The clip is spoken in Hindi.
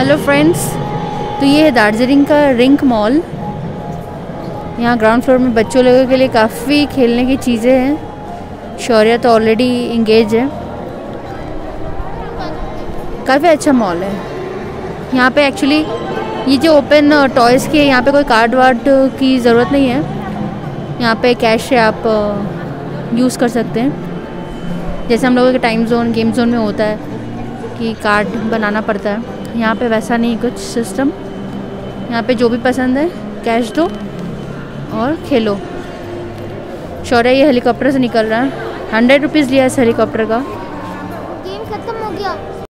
हेलो फ्रेंड्स तो ये है दार्जिलिंग का रिंक मॉल। यहाँ ग्राउंड फ्लोर में बच्चों लोगों के लिए काफ़ी खेलने की चीज़ें हैं। शौर्य तो ऑलरेडी इंगेज है। काफ़ी अच्छा मॉल है। यहाँ पे एक्चुअली ये जो ओपन टॉयज़ की है, यहाँ पे कोई कार्ड वार्ड की ज़रूरत नहीं है। यहाँ पे कैश से आप यूज़ कर सकते हैं। जैसे हम लोगों के टाइम जोन गेम जोन में होता है कि कार्ड बनाना पड़ता है। यहाँ पे वैसा नहीं, कुछ सिस्टम यहाँ पे जो भी पसंद है कैश दो और खेलो। शौर्य ये हेलीकॉप्टर से निकल रहा है। हंड्रेड रुपीज़ लिया इस हेलीकॉप्टर का। ख़त्म हो गया।